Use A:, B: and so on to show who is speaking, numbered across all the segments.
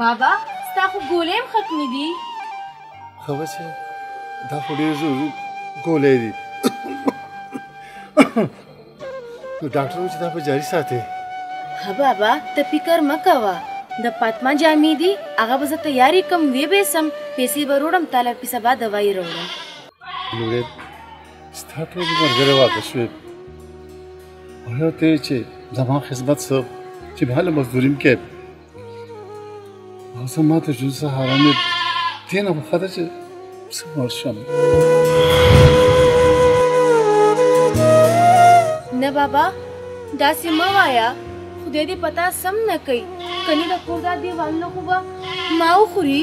A: بابا ستا خو ګولې هم ختمې دي
B: هغه چې دا خو ډېر ضروري ګولې دي نو ډاکټر چې دا په جاري ساتي
A: ها بابا ته فکر مه کوه د فاطمه جامې دي هغه به زه تیارې کوم وې به سم پیسې به روړم تاله په سبا دوايي روړم
B: نو ستا ټول مرګره واپس شوې آیا ته چې زما خدمت سه چې به له مزدوریم کې او زما ته جون سه حرامې تینه په خاطر چې څه مرشم
A: نه بابا داسې مه وایا خدای دې پتا سم نه کوي کني د خدا دی والنه خو به ما وخوري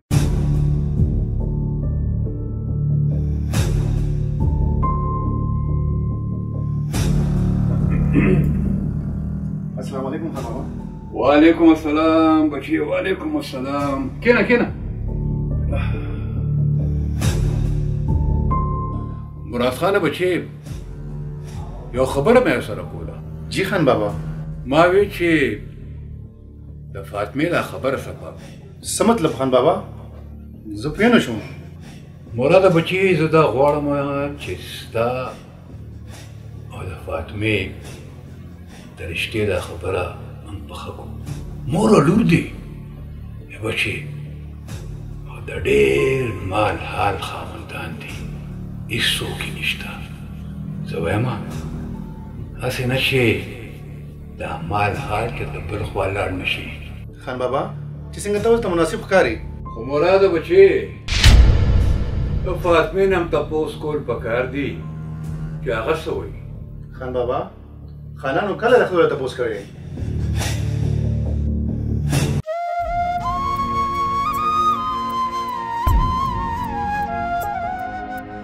B: السلام علیکم حمامه
C: وعلیکم السلام بچی وعلیکم السلام کینه کینه مراد خان بچی یو خبره مې سره کوله
B: جی خان بابا
C: ما وی چې د فاطمه دا خبره سپه
B: څه مطلب خان بابا زه پوه نه شوم
C: مراده بچي زه دا غواړم چې ستا او د فاطمه د رشتې دا خبره من پخه کو مور لور دی بچي او د ډېر مال حال خاوندان دي هیڅوک نشته زه وایم هسې نه چې دا مال ښار ته د بل خوا لاړ نه شي.
B: خان بابا، چې څنګه ته ورته مناسب ښکارې.
C: خو مراده بچې! د فاطمې نه هم تپوس کول پکار دي چې هغه څه وايي.
B: خان بابا، خانانو کله له خدایه تپوس کړی؟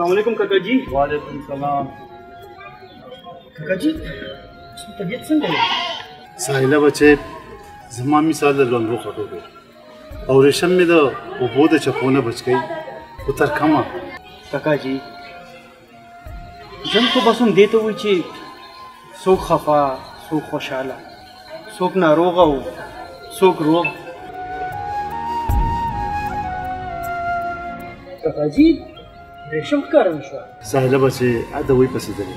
D: السلام علیکم کاکا جی
B: وعلیکم السلام
D: کاکا جی طبیعت څنګه دی
B: ساحله بچې زما مثال د لوندو خټو دی او ریشم مې د اوبو د چپونه بچ کوي خو تر کمه
D: کاکا جی ژوند خو بس هم دې ته وایي چې څوک خفه څوک خوشحاله څوک ناروغ او څوک روغ کاکاجي ریشم ښکاره نه شوه
B: سهله به
D: چې د وی پسې
C: ځلې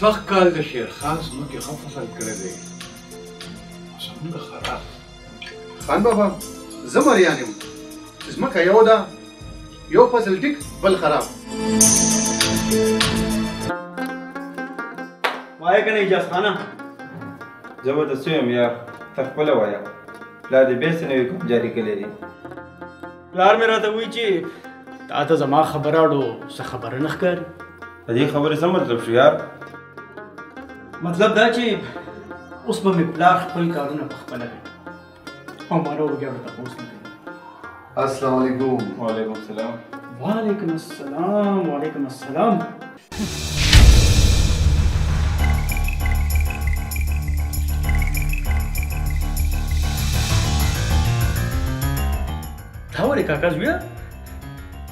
C: سخت کال د شیر خان ځمکې ښه فصل کړی دی زمونږ خراب
E: خان بابا زه مریان یم ځمکه یو ده یو فصل ټیک بل خراب
D: وایه کنه اجاز خانه
F: زه به ته څه یم یار ته خپله وایه پلار دې بیا څه نوي کوم جاري کړی دی
D: پلار مې راته وی چې تا ته زما خبره اړو څه خبره نه ښکاري
F: د دې خبرې څه مطلب شو یار
D: مطلب دا چې اوس به مې پلار خپل کارونه په خپله کوي او ما نور بیا ورته پوس نه کوي
E: السلام علیکم
F: وعلیکم السلام
D: وعلیکم السلام وعلیکم السلام دا ولې کاکا زویه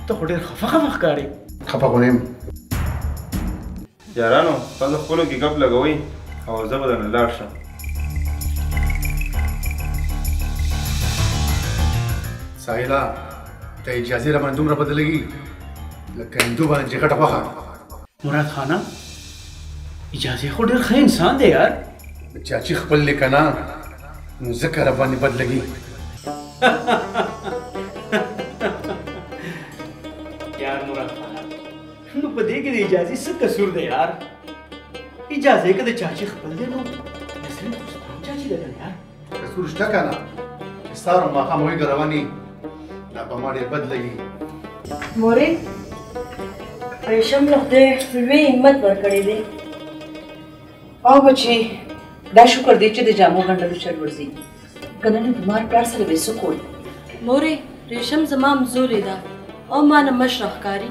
D: ته خو ډېر خفه خفه ښکارې
E: خفه خو نه یم
F: یارانو تاسو خپلو کې ګپ لګوئ او زه به درنه لاړ شم
E: ساحله ته اجازه را باندې دومره بده لګي لکه هندو باندې چې غټه غوښه
D: مراد خانه اجازه خو ډېر ښه انسان دی یار
E: چاچی خپل لیکنه نو ځکه را باندې بد لګي
D: یار مراد خانه نو په دې کې د اجازه څه قصور دی یار اجازه که د چاچی خپل دی نو نسرین خو ستان چاچی لګن یار
E: که سور شته که نه د سهار او ماښام هغوی رواني دا په ما ډېر بد لګي
A: مورې پرېشم له خدای لوی همت ورکړی دی
G: او بچي دا شکر دی چې د جامو ګنډلو چل ورځي که نه نو د مار پلار سره به څه کول
A: مورې رېشم زما همزولې ده او ما نه مشره ښکاري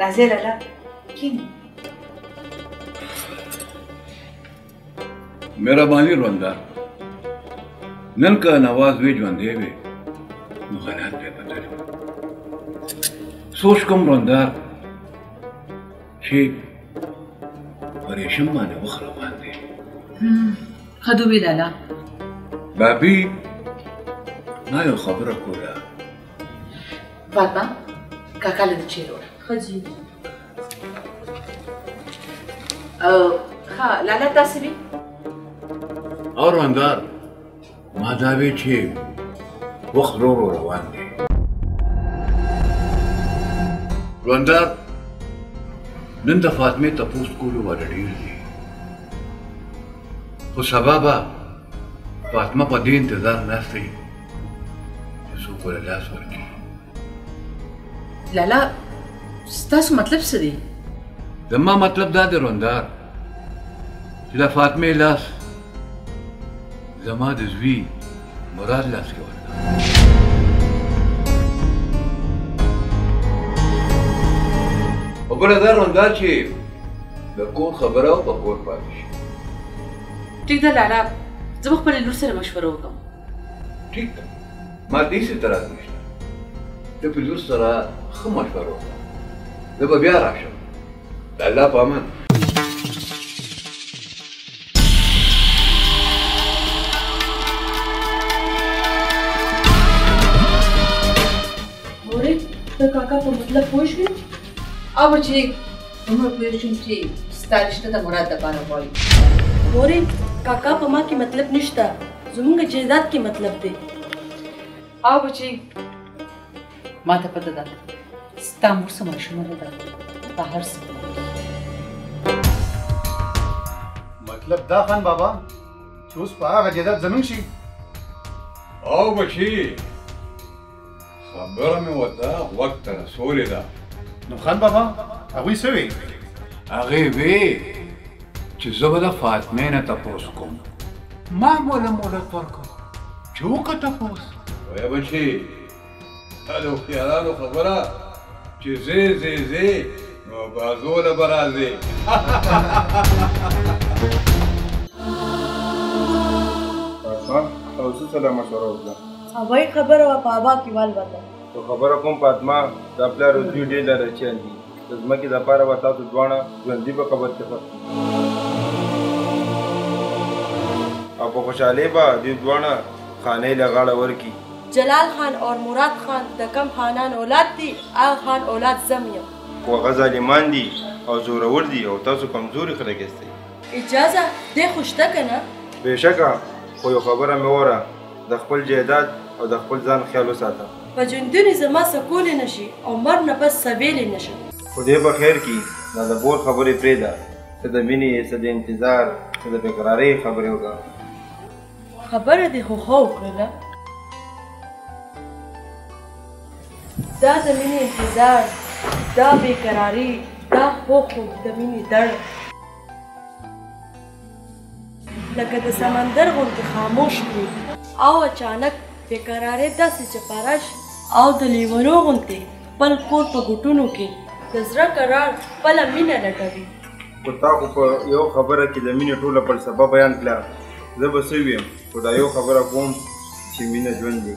G: راځه لالا کینی
C: مهرباني رواندا نن که نواز وی ژوندې وي نو حالات به بدل سوچ کوم رواندا چې پرېشم باندې وخره باندې
G: هدو وی لالا
C: بابي ما یو خبره کوله
G: فاطمه کاکا له دې
A: چیرې
G: وړه ښه جي ښه لالا تاسې وي
C: او رندار ما دا وی چې وخت رو رو روان دی رندار نن د فاطمه تپوس کولو والا ډیر دی خو سبا به فاطمه په دې انتظار ناسته وي چې څوک ورله لاس ورکړي
G: لالا ستاسو مطلب څه دی
C: زما مطلب دا دی روندار چې د فاطمې لاس زما د زوی مراد لاس کې ورکړه وګوره دا روندار چې د کور خبره او په کور پاتې شي
G: ټیک ده لالا زه به خپلې لور سره مشوره وکړم.
C: ټیک ده ما دې هیڅ اعتراض نشته ته په لور سره ښه مشوره وکړه زه به بیا راشم د الله په امان.
A: مورې د کاکا په مطلب پوه شوې؟
G: او چې زموږ پولیشن چې ستا رشته د مراد لپاره غواړي
A: مورې کاکا په ما کې مطلب نشته زمونږ جیدات کې مطلب دی
G: او بچي ما ته پته ده ستا مور څه ماشومه نه ده په هر څه
E: مطلب دا خان بابا چې اوس په هغه جیدات زمونږ شي
C: او بچي خبره مې ورته غوږ ته رسولې ده.
E: نو خان بابا هغوی څه وې؟
C: هغې وې چې زه به د فاطمې نه تپوس کوم. ما هم وله مهلت ورکړ چې وکړه تپوس. وایه بچې دا د هوښیارانو خبره چې ځې ځې ځې نو بازو له به راځې.
F: فاطمه او زه ته دا مشوره وکړه.
H: هوایي خبره وه په هوا کې والوته.
F: خو خبره کوم فاطمه دا پلار او زوی ډیر لالچیان دي د ځمکې دپاره به تاسو دواړه ژوندي په قبر کې ښخ شي او په خوشحالۍ به دوی دواړه خانۍ له غاړه ورکړي.
H: جلال خان اور مراد خان د کم خانان اولاد دي هغه خان اولاد زم یم.
F: خو هغه ظالمان دي او زورور دي او تاسو کمزوري خلک یاستئ.
H: اجازه دې خو شته کنه.
F: بې شکه خو یو خبره مې وره. د خپل جایداد او د خپل ځان خیال وساته.
H: په ژوندوني زما څه کولي نه شي او مرګ نه پس څه ویلي
F: نه شم. خو دې په خیر کي دا د بور خبري پریږده څه د میني څه د انتظار څه د بېقرارۍ خبري وکړه.
H: خبره دې خو ښه وکړله. دا د میني انتظار دا بېقراري دا خوږ خوږ د میني دړ. لکه د سمندر غوندې خاموش پروت او اچانک بې قرارې داسې چپاره شي او د لیونو غوندې خپل کور په ګوټونو کې د زړه قرار خپله مینه لټوي
F: خو تا خو په یو خبره کې د مینې ټوله فلسفه بیان کړه زه به څه ویم خو دا یو خبره کوم چې مینه ژوند دی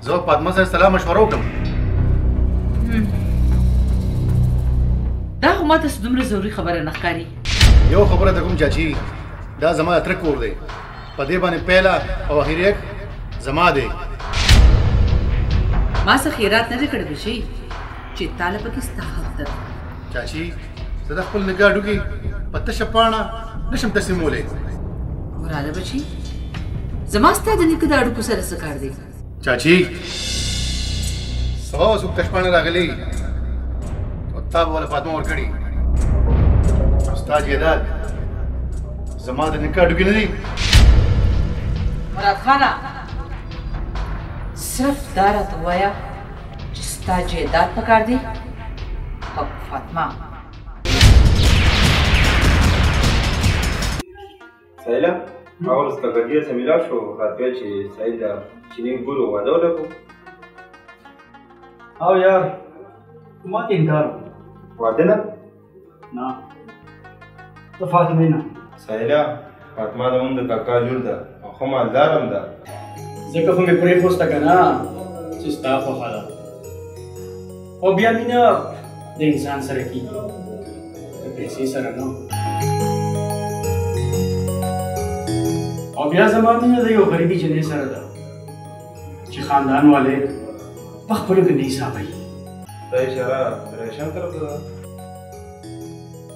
H: زه
F: فاطمه سره
E: سلام مشوره وکم
G: دا خو ماته دومره ضروری خبره نه ښکاري
E: یو خبره ته کوم چاچی دا زما تر کور دی په دې باندې پهلا او اخیریت زما دی
G: ما څه خیرات نه کړی بشي چې طالب کې ستا حق ده
E: چاچی زه د خپل نکاح ډوګي پته شپانا نشم تسلیمولې
G: وراله بچي زما ستاسو د نکاح د اړو سره څه کار دی
E: چاچی سبا وسوک تشپانه راغلی او تا به ولا فاطمه ور کړی ستا جیداد زما د نکاح ډګی نه دی
G: مراد خانه صرف دا راته ووایه چې ستا جیداد پکار دی او فاطمه
F: سایله هغه ورځ ککرجیه سره ملاو شو راته ویل چې سایل د چیني ګورو واده ولګو
D: او یار ما ته انکار
F: واده نه
D: نه د فاطمه نه
F: سایله فاطمه زمونږ د کاکا لور ده او ښه مالدار هم ده
D: ځکه خو مې پرېښوسته که نه چې ستا خوښه ده او بیا مینه د انسان سره کیږي د پیسې سره نه او بیا زما مینه د یو غریبي جنې سره ده چې خاندان والے په خپلو کې نه حسابوي
F: دا اشاره ریشم طرف ته ده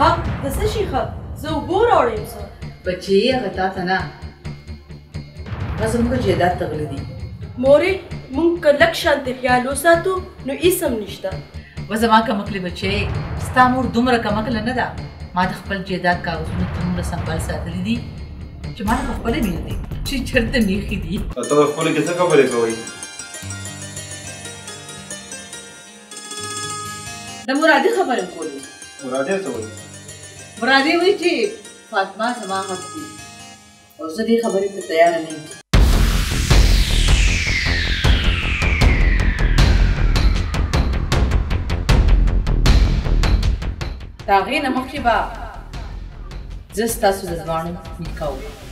H: حق د څه شي حق زه اوبو راوړی یم څه
G: بچې هغه تا ته نه هغه زموږ جایداد ته غلي دي
H: مورې مونږ که لږ شانتې خیال وساتو نو هیڅ هم نشته
G: و زما کمکلې بچې ستا مور دومره کمکله نه ده ما د خپل جیداد کاغذونه دومره سمبال ساتلي دي چې ما په خپله ویل دي چې چېرته میخي دي
F: ته خپلې کې څه خبرې کوئ
G: د مرادي خبرې کولې
F: مرادي څه وایي
G: مرادي وایي چې فاطمه زما حق دي او زه دې خبرې ته تیاره نه یم د هغې نه مخکې به زه ستاسو د دواړو نکاح وکړم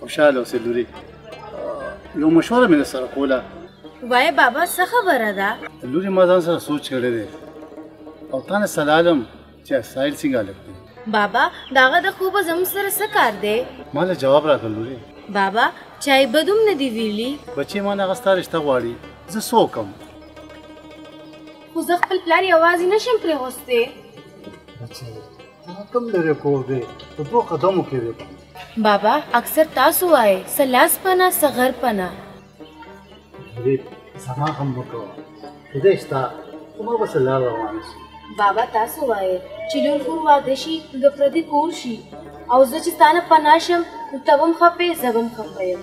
B: خوشاله اوسې لوري یو مشوره مې سره کوله
A: وای بابا څه خبره ده
B: لوري ما ځان سره سوچ کړی دی او تا نه سلالم چې سایل څنګه لګ
A: بابا داغه د خوب زم سره څه کار دی
B: ما له جواب راکړ لوري
A: بابا چای بدوم نه دی ویلی
B: بچي ما نه غستا رشتہ غواړي زه سوکم
A: خو زه خپل پلار یوازې نشم پرې غوسته
B: بچي دا کوم لرې کور دی په دوه قدمو کې دی
A: بابا اکثر تاسو وای سلاس پنا صغر پنا
B: غریب زما غم وکوه کدی شتا کومه بس لار روانه شي
A: بابا تاسو وای چې لور خور واده شي د پردي کور شي او زه چې ستانه پناه شم ته هم خپې
C: زه هم
E: خپه یم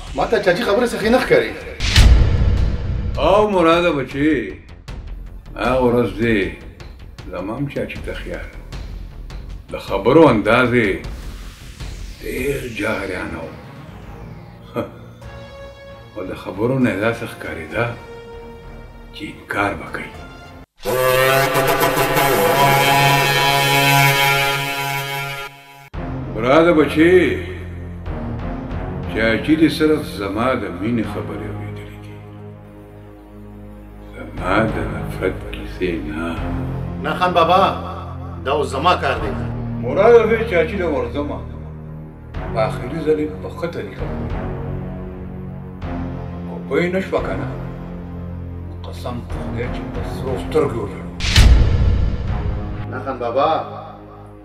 E: ما ته چاچی خبره سخی نه ښکاري
C: او مراده بچي هغه ورځ دې زمام چاچی ته خیال د خبرو انداز یې ډېر جاهلانه و او د خبرو نه داسې ښکارېده چې انکار به کوي راځه بچې چاچي دې صرف زما د مینې خبرې اورېدلې دي زما د نفرت کیسې نه
E: نه خان بابا دا اوس زما کار دی
C: مراد وې چاچي له ورځمه په اخري ځل په ښه طریقه او پوه نه شوه که نه قسم په خدای چې په سرو سترګو
E: نه خان بابا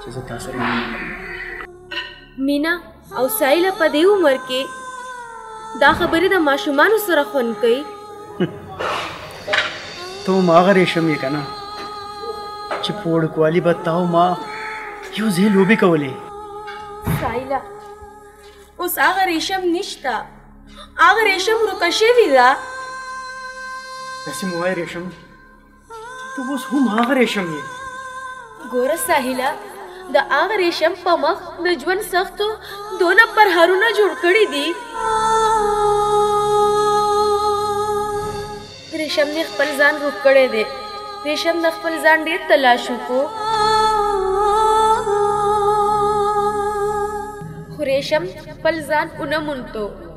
E: چې
A: زه
D: تاسو نه مینه کوم
A: مینا او سایله په دې عمر کې دا خبرې د ماشومانو سره خوند کوي
D: ته ما غرې شم یې کنه چې پوړ کوالی به تاو ما یو ځای لوبې کولې
A: سایله اوس هغه ریشم نشته هغه ریشم ورکه شوې ده
D: داسې مو وایه ریشم ته اوس هم هغه ریشم یې
A: ګوره ساحله د هغه ریشم په مخ د ژوند سختو دونه پرهارونه جوړ کړي دي ریشم نه خپل ځان روک کړی دی ریشم نه خپل ځان ډیر تلاش وکړو خو ریشم خپل ځان ونه
D: مونتو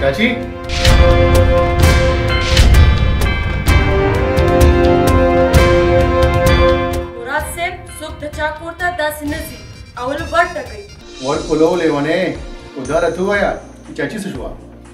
D: چاچی مراد صاحب څوک د چا کور ته داسې نه ځي اول ورته
E: کوي ور کولو لیونې وداره تو وایا چاچی څه
H: شوه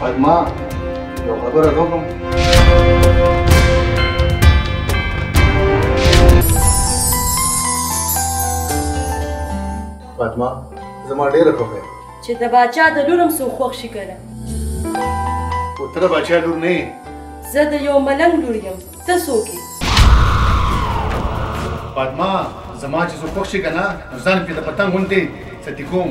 E: پدما یو خبره وکم پدما زما ډیره خوښه
H: چې د باچا د لورم سو خوښ شي کنه
E: او تر باچا لور نه
H: زه د یو ملنګ لور یم ته څوک یې
E: پدما زما چې زه خوښ شي کنه ځان په پتنګ غونډې ستې کوم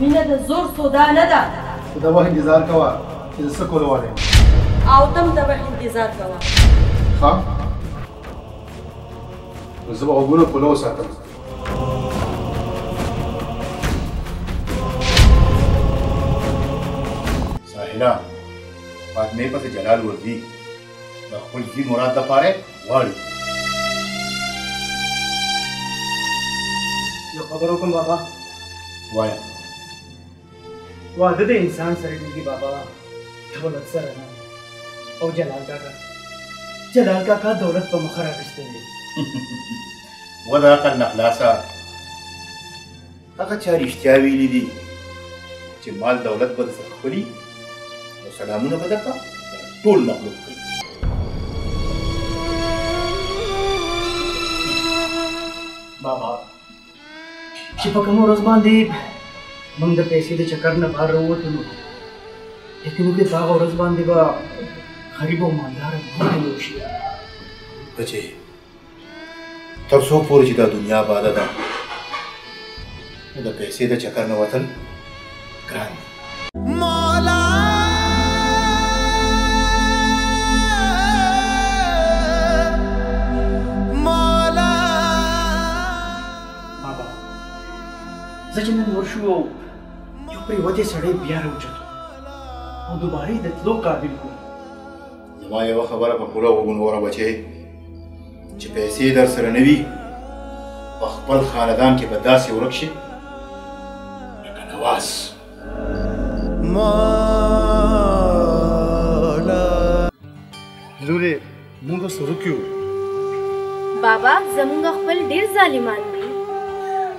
H: مینه د زور سودا نه ده
E: ته د وخت انتظار کوه چې زه څه کول غواړم
H: او ته هم د وخت انتظار کوه
E: ښه نو زه به غوږونه خوله وساتم ساحله فاطمې پسې جلال ورځي د خپل دین مراد لپاره غواړي
D: یو خبر وکم بابا
E: وایا
D: واده د انسان سره کېږي بابا دولت سره نه او جلال کاکا جلال کاکا دولت په مخه راغستی دی
E: ودا قل خلاصه هغه چا رښتیا ویلي دي چې مال دولت به درڅخه خوري نو سلامونه به درته ټول مخلوق کوي
D: بابا چې په کومه ورځ باندې موږ د پیسې د چکر نه بهر راووتو نو یقین وکړئ په هغه ورځ باندې به غریب او مالدار هم یو شي
E: بچې تر څو پورې چې دا دنیا باده ده نو د پیسې د چکر نه وتل ګران دي
D: زه چې نن ورشو او یو پرېوتی سړی بیا راوچتو او دوباره یې د تلو قابل کړو
E: زما یوه خبره په پوره وګون وره بچې چې پیسې در سره نه وي په خپل خاندان کې به داسې ورک شي لکه نواز لورې موږ سره کیو
A: بابا زموږ خپل ډیر ظالمان دي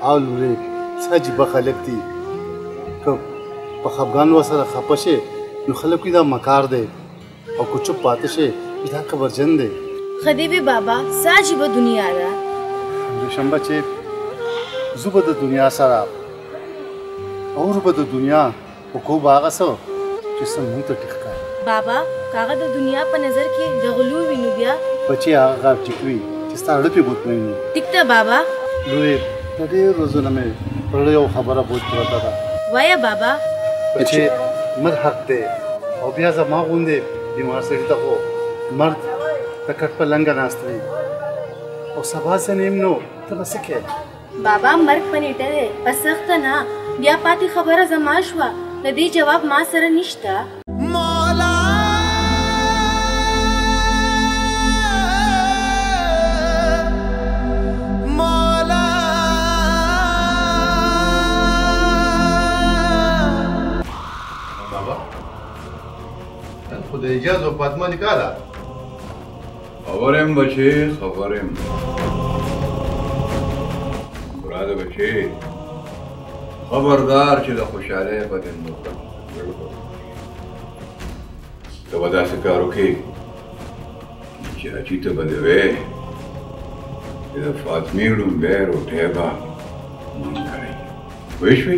B: او لورې څه عجیبه خلک دي که په خفګان وسره خپه شي نو خلک دا مکار دی او کو چپ پاتې شي دا کبرجن دی
A: خدیب بابا سا عجیب دنیا ده
B: دوشنبه چې زوبه د دنیا سره اور به د دنیا او کو باغه سو چې سم مونږ ته ټکا
A: بابا کاغه د دنیا په نظر کې د غلو وینو بیا
B: بچي هغه ټیکوي ستا ړپې بوتمۍ
A: مې تکته بابا
B: لورې د ډېر روزونه مې په ړړې او خبره بوت پرته ده
A: وایه بابا
B: بچې مر حق دی او بیا زما غوندې بیمار سړي ته خو مرد د کټ په لنګه ناست وي او سبا ځنې هم نو ته به څه کوې
A: بابا مرګ په نېټه دی په سخته نه بیا پاتې خبره زما شوه د دې جواب ما سره نشته.
E: بابا نن خو د اعجاز وفات مه لیکاله.
C: خبرم بچې خبرم ګرانه بچې خبردار چې د خوشحالۍ په دې نوکم ته به داسې کار وکړې چې اچي ته به دې وې چې د فاطمې ړومبی روټۍ به مونږ کړی پوه شوې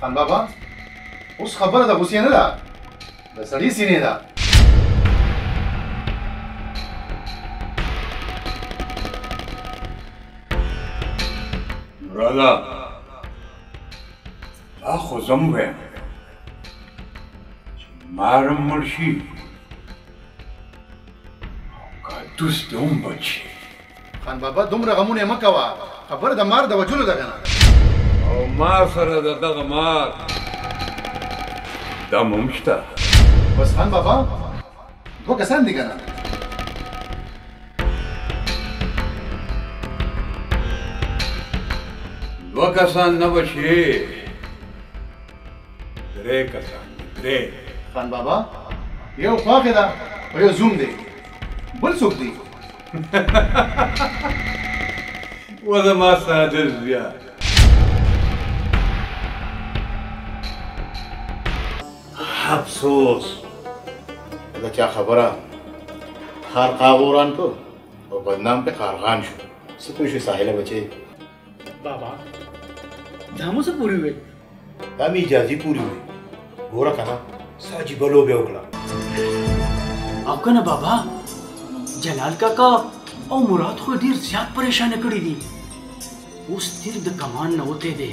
B: خان بابا اوس خبره د غوسې نه ده د سړي سینې ده
C: راځه تا خو زم ویل چې مارم مړ شي او کادوس دې هم بچ شي
B: خان بابا دومره غمونه مه کوه خبره د مار د وجلو ده کنه
C: او ما سره د دغه مار دم هم شته
B: بس خان بابا دوه کسان دي کنه
C: دوه کسان نه بشي درې کسان درې
B: خان بابا یو خواخه ده او یو زوم دی بل څوک دی
C: ولا ما صادر بیا
E: افسوس د چا خبره خارقا وران کو او بدنام په خارغان شو څه پوه شو ساحل بچي
D: بابا دا مو څه پوری وي
E: دا می اجازه پوری وي ګوره کنه ساجي بلو به وکړه
D: او کنه بابا جلال کاکا او مراد خو ډیر زیات پریشان کړی دي اوس تیر د کمان نه وته دي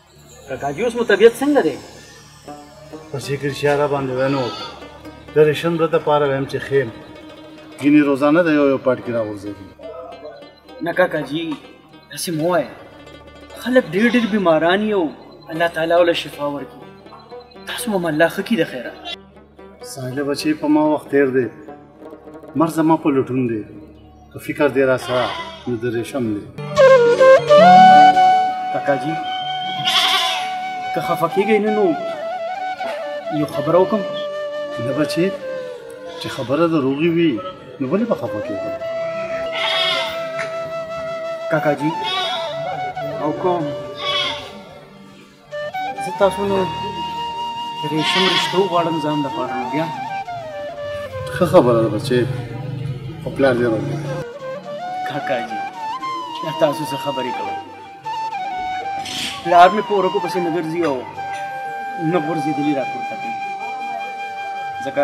D: کاکا جی اوس مو طبیعت څنګه دی
B: په ذکر شیا را باندې وینو د ریشن برته پاره ویم چې خیم ګینه روزانه د یو یو پټ کې راوځي
D: نه کاکا جی هسې مو وایه خلک ډېر ډېر بیماران یو الله تعالی ولا شفا ورکړي تاسو مو الله خکی د خیره
B: ساجه بچي په ما وخت تیر دی مرزه ما په لټون دی په فکر دی را سره نو د ریشم دی
D: کاکا جی که خفه کېږئ نه نو یو خبره وکړم
B: نه بچې چې خبره د روغي وي نو ولې به خفه کېږم
D: کاکا جی او کوم زه تاسو نه ریشم رشتو غواړم ځان لپاره بیا
B: ښه خبره ده بچې او پلار دې راوړي
D: کاکا جي چې تاسو څه خبرې کوئ پلار مې په ورکو پسې نه ګرځي او نه غورځېدلي راپورته کوي ځکه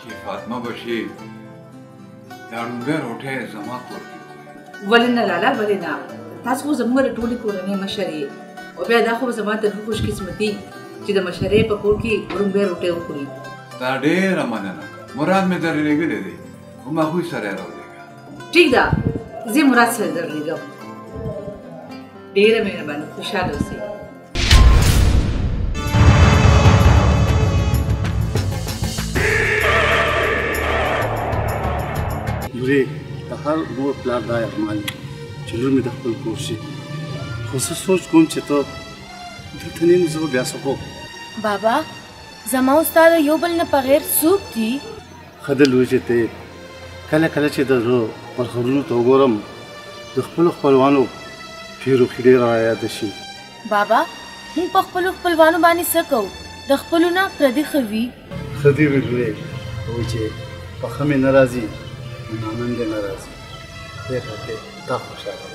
D: چې فاطمه به شي دا
C: ړومبی روټۍ زما کور کې
G: ولې نه لالا ولې نه تاسو خو زموږ د ټولې کورنۍ مشر یې او بیا دا خو زما تر خوش قسمتي چې د مشرې په کور کې ړومبی روټۍ وخوري
C: دا ډېره مننه مراد مې درې لېږلی دی او ما خوی سره یې راولېږه
G: ټیک ده زه مراد سره درلېږم ډېره مهرباني خوشحاله اوسئ
B: لورې د هر مور پلار دا ارمان چې لور مې د خپل کور شي خو زه سوچ کوم چې ته دلته نه یم زه به بیا څه کوم
A: بابا زما او ستا د یو بل نه په غیر څوک دي
B: ښه د لوژې ته کله کله چې د زه پرخرونو ته وګورم د خپلو خپلوانو پیروخي ډېره رایاده شي
A: بابا موږ په خپلو خپلوانو باندې څه کوو د خپلو نه پردي ښه وي
B: ښه دې وي لوی او چې په ښه مې نه راځي نو مانن دې نه راځي خیر دی تا خوشحاله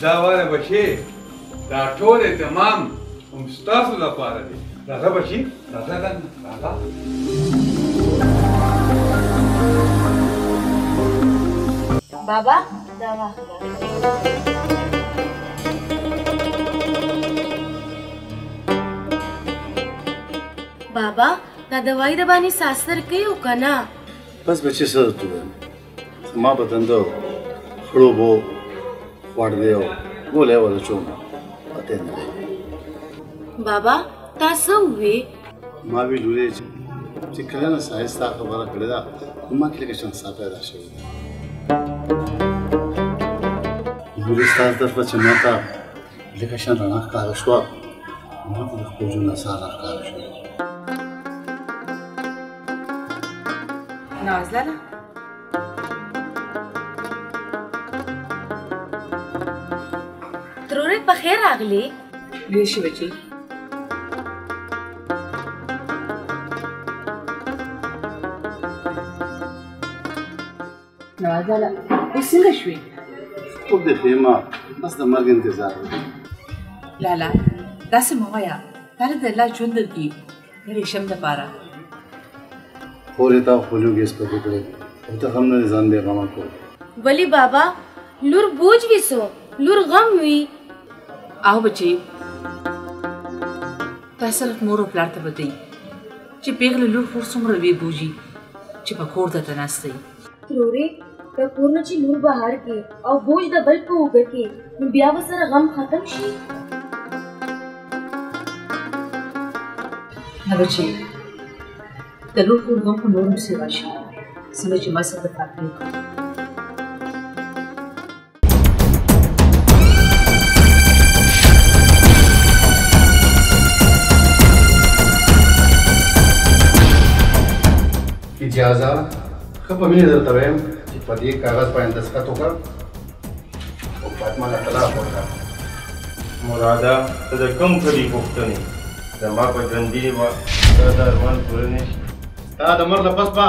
C: دا واره بچي دا ټول اهتمام هم ستاسو لپاره دی راځه بچي راځه راځه
A: بابا دا بابا دا دوايي د باندې ساسر کوي او کنه
B: بس بچي سره ته ما په تندو خړو بو خوړ دیو ګولې ور چوم پته نه
A: بابا تاسو وی
B: ما وی لولې چې کله نه سایستا خبره کړې ده ما کې لکه شان صاحب پیدا شوی ګورې ستاسو طرف چې ما ته لکه شان رڼا ښکاره شوه ما ته د خپل ژوند اثار راښکاره شوه
G: نازله
A: تروره په خیر راغلی
G: ډیر شي بچي نازله اوس څنګه شوې
B: خوب دې خېما بس د مرګ انتظار
G: لالا داسې موایا هر د الله ژوند درکې ریشم د پاره
B: خورې تا خپلوګې سپکې کړې او ته هم نه ځان بې غمه کړو
A: ولی بابا لور بوج وي سو لور غم وي
G: او بچي دا صرف مور او پلار ته بدی چې پیغله لور خور څومره وی بوجي چې په کور د تناستي
A: ترورې د کور نه چې لور بهر کې او بوج د بل په اوږه کې نو بیا به سره غم ختم شي
G: نه بچې د لور کور غم په نورو سیوا شي څنګه چې ما سره پاتې
B: اجازه ښه په مینه درته وایم چې په دې کاغذ باندې دستخط وکړه او فاطمه له طلاق وکړه
F: مراده ته د کوم کلي پوښتنې زما په ژوندي وه دا د ارمان پوره نه شي
B: دا د
F: مرګ له پس به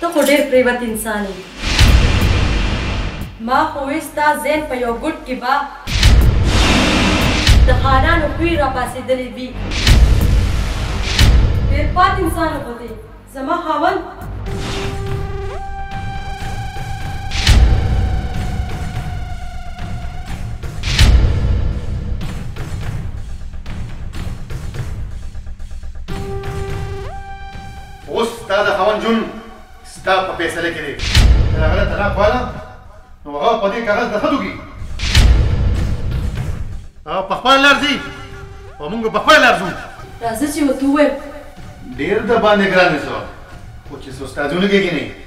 F: ته
B: خو
H: ډېر پرېوت انسان يې ما خو وي ستا ذهن په يو ګوټ کې به د خانانو خوی راپاڅېدلی وي ډېر پات انسان خو دی زما خاوند
B: اوس ستا د خاوند ژوند ستا په فیصله کې دی که هغه له طلاق غواړه نو هغه په دې کاغذ دخط وکړي هغه په خپله لار ځي او موږ په خپله لار ځو
H: راځه چې ورته ووایم
B: ډېر د باندې ګران یې خو چې څه استادونه کېږي نه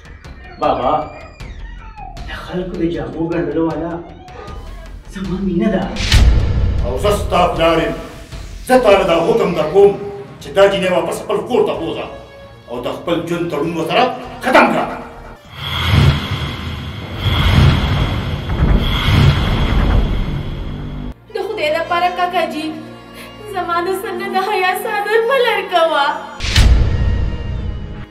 I: بابا د خلکو د
D: جامو ګنډلو والا زما مینه ده
E: او زه ستا پلار یم زه تاله دا حکم در کوم چې دا جینۍ واپس خپل کور ته بوځه او د خپل ژوند تړون ورسره ختم کړه
A: د خدای لپاره کاکا جي زما د سنه د حیا څادر مه لر کوه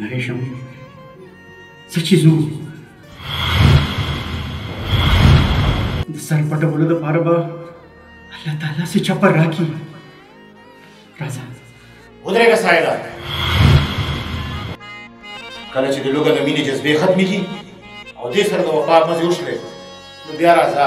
D: نریشم څه چې زو د سر پټولو لپاره به الله تعالی سي چپر راکي راځه
E: ودرېږه سایده کله چې د لوګه د مینې جذبې ختمېږي او دې سره د وفا مزې وشلې نو بیا راځه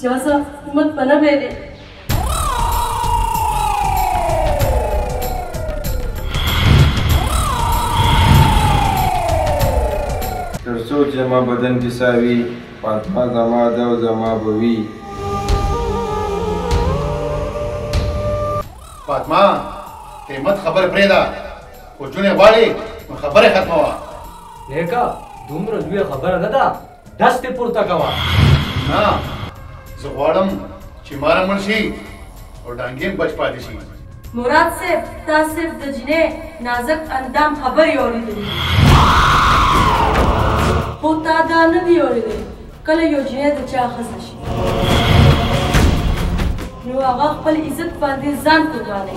E: چې وسه
H: حکومت په نه ویلې
F: تر څو چې ما بدن کې ساوي فاطمه زما ده او زما به وي
E: فاطمه قیمت خبر پرې ده خو جونې غواړي نو خبره ختمه وه
I: نیکه دومره لویه خبره نه ده دست یې پورته کوه
E: نه زه غواړم چې ماره مړ شي او ډانګیم بچ پاتې شي
H: مراد صاحب تا صرف د جنې نازک اندام خبرې اوریدلې خو تا دا نه دی اوریدلې کله یو جنې د چا خزه شي نو هغه خپل عزت باندې ځان قربانوي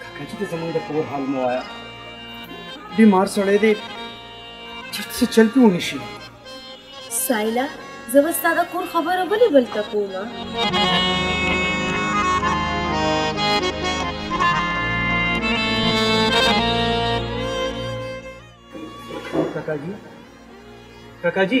E: کاکا جی ته
D: زمونږ د کور حال مو وایه بیمار سړی دی چېرته څه چل پې ونه شي
A: سایله زه به ستا د کور خبره ولې بل ته
D: کوم کاکا جی کاکا جی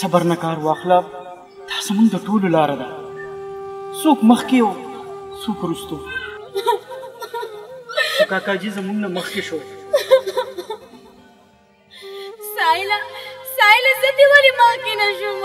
D: صبر نه کار واخله دا زمونږ د ټولو لاره ده څوک مخکې او څوک وروستو خو کاکاجي زمونږ نه مخکې شو
A: سایله
H: سایله زه دې ولې مخکې نه شوم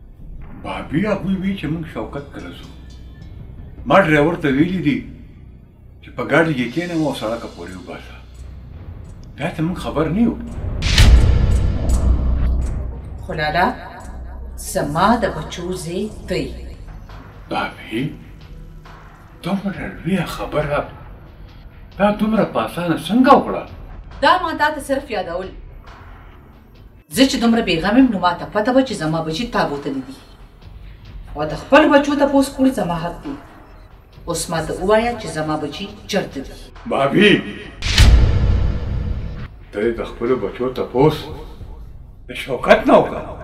C: بابي هغوی وی چې موږ شوکت ته رسو ما ډرایور ته ویلي دي چې په ګاډي کې کېنه او سړک پورې وباسه دا ته موږ خبر نه یو
G: خو لالا زما د بچو زی دی
C: بابي دومره لویه خبره دا دومره په اسانه څنګه وکړه
G: دا ما تا ته صرف یادول زه چې دومره بیغم یم نو ما ته پته وه چې زما بچي تا بوتلي دي او د خپل بچو تپوس کول زما حق دی اوس ما ته ووایه چې زما بچي چرته دي
C: بابي ته د خپل بچو تپوس د شوکت نه وکړه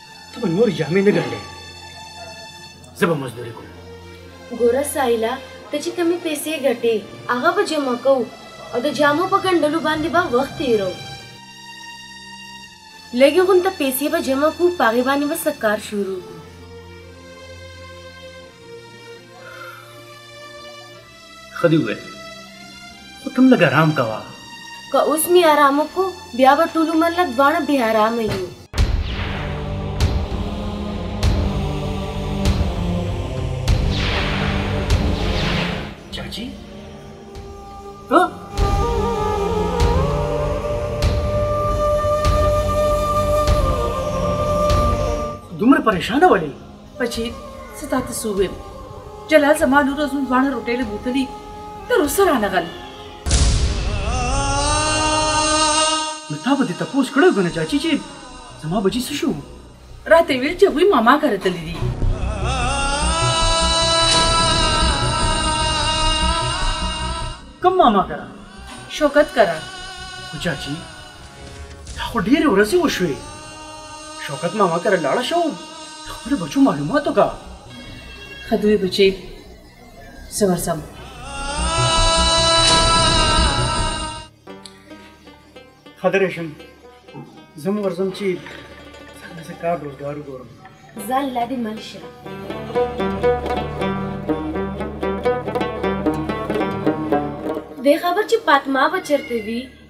D: ته به نورې جامې نه ګنډې زه به مزدوري کوم
A: ګوره سایله ته چې کومې پیسې ګټې هغه به جمع کوو او د جامو په ګنډلو باندې به وخت تیرو لږې غونته پیسې به جمع کړو په هغې باندې به څه کار شروع کړو
D: ښه دې وویل خو ته هم لږ ارام کوه
A: که اوس مې ارام وکړو بیا به ټول عمر لا دواړه بې ارامه یو
D: دومره پریشانه ولې
G: بچي څه تاته څه ووایم جلال زما لور او زوم دواړه روټۍ له بوتلي تر اوسه رانغل.
D: نو تا به دې تپوس کړی و کنه چاچي چې زما بچي څه شو؟
G: راته یې ویل چې هغوی ماما کره تللي دي.
D: کوم ماما کره؟
G: شوکت کره.
D: خو چاچي دا خو ډېرې ورځې وشوې. شوکت ماما کره لاړه شه او د خپلو بچو معلومات وکړه.
G: ښه دوې بچې، زه ورځم.
D: ښه درشم، زه هم ورځم چې څنګه څه کار روزګار وګورم.
A: ځه الله دې مل شه. دی خبر چې فاطمه به
D: چېرته
E: وي؟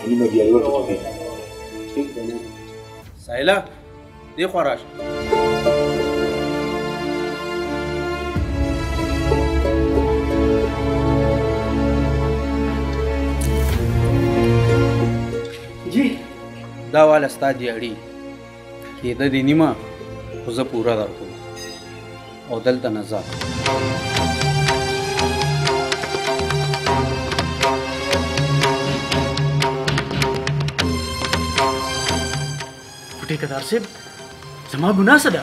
E: علي مه بیایې ورته ټپي
D: ټیک ده نه
J: سایله دې خوا راشه دا واله ستا دیاړي کېده دې نیمه خو زه پوره درکوم او دلته نه ځه
D: ټیکدار صاحب زما ګناه څه ده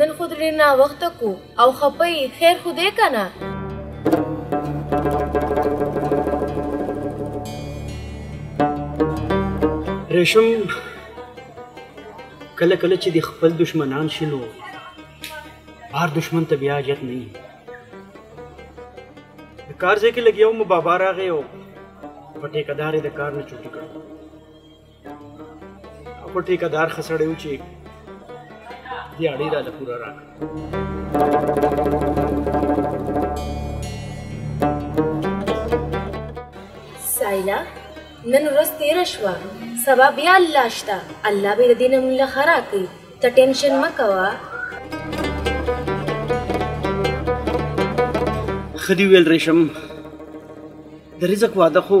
A: نن خو ډیر نا وخت کو او خپي خیر خو دې کنه
D: ریشم کله کله چې د خپل دشمنان شي نو هر دشمن ته بیا حاجت نه وي د کار ځای کې لګیا وم بابا راغی او په ټیکهدار یې د کار نه چوټي کړ په ټیکه دار خسړې و چې دی اړې را لپاره راک
A: سایلا نن ورځ تیر شو سبا بیا الله شته الله به دې نه مونږ خرا کوي ته ټینشن
D: مکوا خدي ویل رشم د رزق وعده خو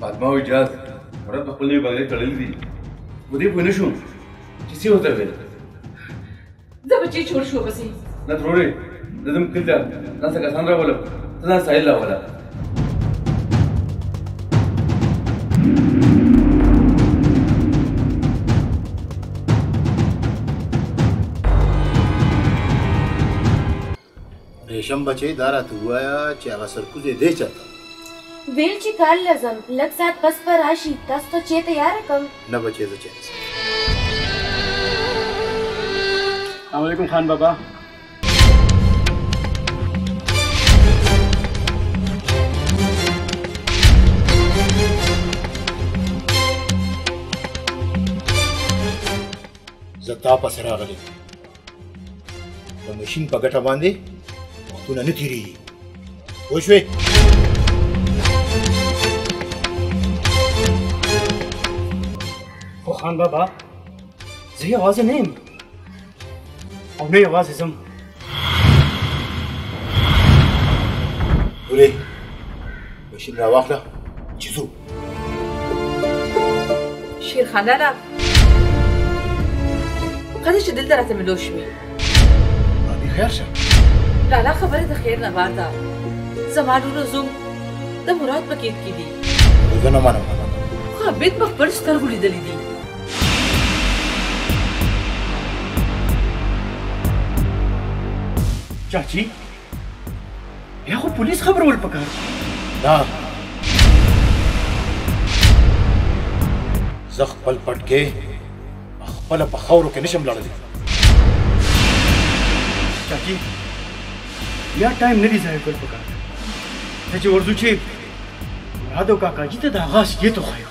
G: فاطمه
K: او اجاز مړه په خپل باندې تړلې دي و دې پوه نه شوم چې څه ورته ویل
G: زه به چې چور شو پسې
K: نه ترورې زه دم کلي ته ځان څه کسان راولم ته ځان ساحل راوله
L: ریشم بچې دا راته ووایه چې هغه سرکوز یې دی چېرته؟
A: ویل چې کار له ځم، لږ ساعت پس به راشي، تاسو ته چای تیار کړم؟
L: نه بچې زه چای
D: نه څښم. سلام علیکم خان بابا.
L: زه تا پسې راغلی. د ماشین په ګټه باندې وختونه نه تېرېږي پوه شوې
D: خو خان بابا زه یوازې نه یم او نه یوازې ځم
L: ولې بشیر راواخله چې ځو
G: شیر خانه لا قدر چې دلته راته ملو شوي
L: ابي خیر شه
G: لالا خبره د خیر نه بار ده زما لور زوم د مراد په کیت کې دي
L: زه نه منم
G: خو بیت په خپل سترګو لیدلې دي
D: چاچی یا خو پولیس خبرول پکار
L: دا زه خپل پټکې خپل په خاورو کې نشم لړلی
D: چاچی یا ټایم نه دی ضایع کول پکار ته چې ورځو چې مرادو کاکا جی ته د
C: هغه اصلیت وښایو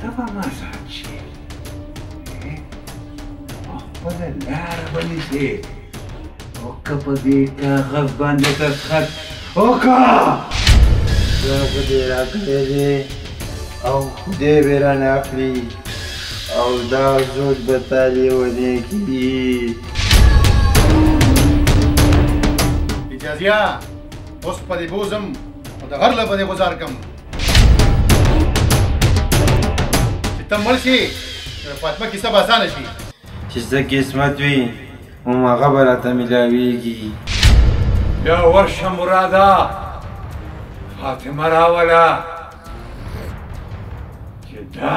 C: ته به مزه شي په خپله لار به نیسې او که په دې کاغذ باندې دستخط وکړه
K: دا به دې راکړی دی او خدای به رانه اخلي او دا زود به تا لیونی کړي
E: اجازیه اوس پرې بوځم او د غر له به دې ګزار کوم چې ته مړ شي فاطمه کیسه به اسانه شي
K: چې څه قسمت وي هماغه به راته میلاویږي
C: بیا ورشه مراده فاطمه راوله چې دا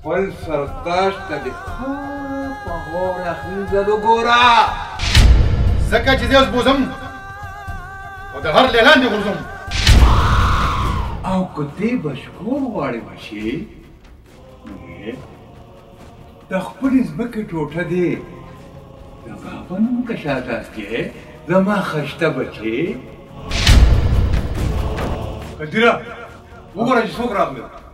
C: خپل سرتاج ته دې ښه په غور اخیزل وګوره
E: ځکه چې زه اوس بوزم او د غر لیلان دې غورځوم
C: او که دې بشکور غواړې وشي نو د خپلې ځمکې ټوټه دې د بابا نوم ته شاته کې زما خشته بچې قدیره وګوره چې څوک راغلی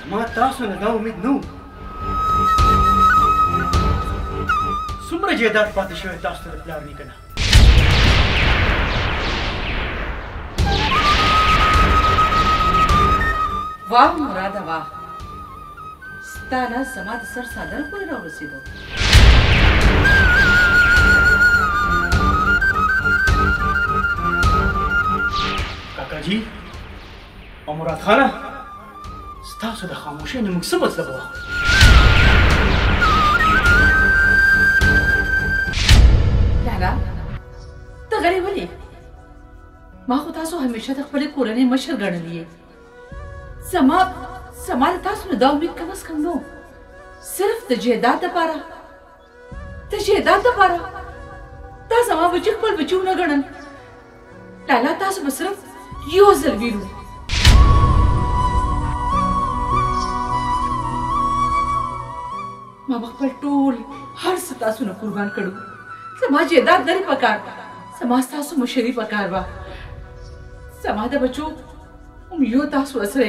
D: زما تاسو نه دا امید نه څومره جیداد پاتې شوی تاسو ته د پلار نیکه نه
G: واه مراده واه ستا راز زما د سر څادر پورې راورسېدو
D: کاکاجي او مراد خانه ستاسو د خاموشۍ نه موږ څه مطلب واخلو
G: لالا ته غلې ولې ما خو تاسو همیشه د خپلې کورنۍ مشر ګڼلي یې زما زما له تاسو نه دا امید کم از کم نو صرف د جیداد دپاره د شهداد لپاره دا زما بچي خپل بچي ونه ګڼل لالا تاسو به صرف یو ځل وینو ما به خپل ټول هر څه تاسو نه قربان کړو زما جیداد نه په کار زما تاسو مشري په کار وا زما د بچو هم یو تاسو اسره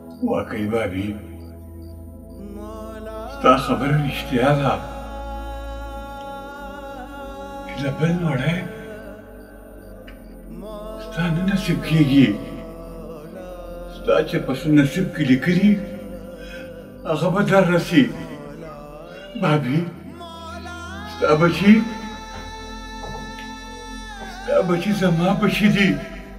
C: واقعي بابي ستا خبره رښتیا ده چې له بل نړۍ ستا نه نصیب کېږي ستا چې په نصیب کې لیکلي هغه به در رسي بابي ستا بچي ستا بچي زما بچي دي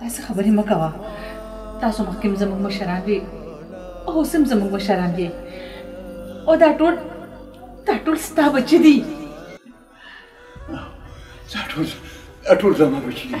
G: داسې خبرې مه کوه تاسو مخکې هم زموږ مشران وي او اوس هم زموږ مشران یې او دا ټول دا ټول ستا بچي دي
C: دا ټول دا ټول زما بچي دي